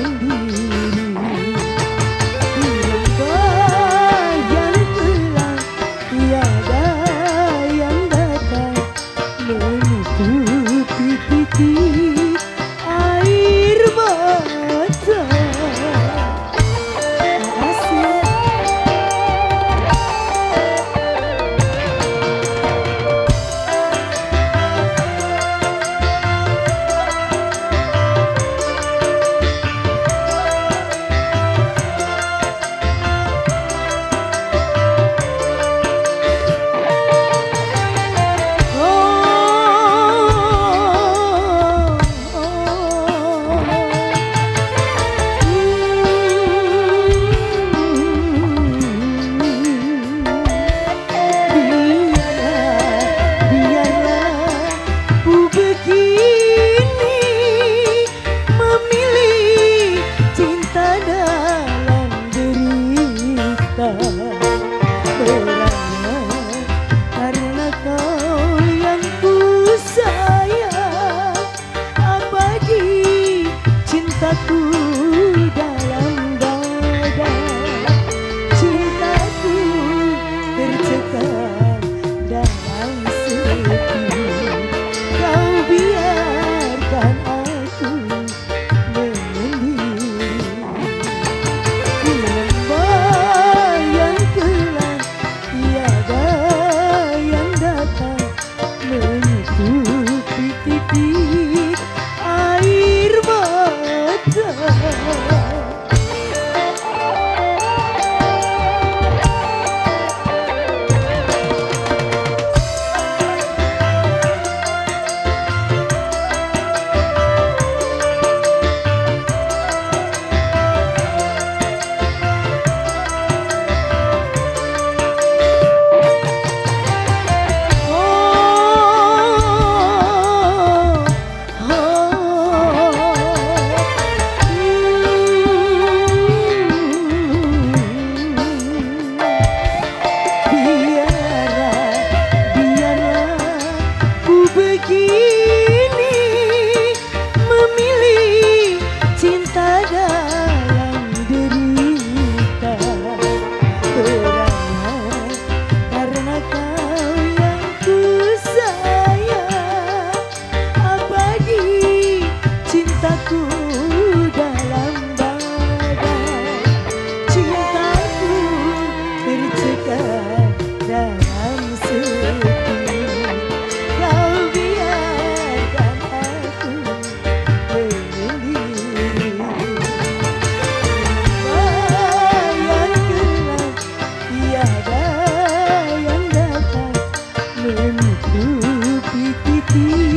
you. 你 de Titi.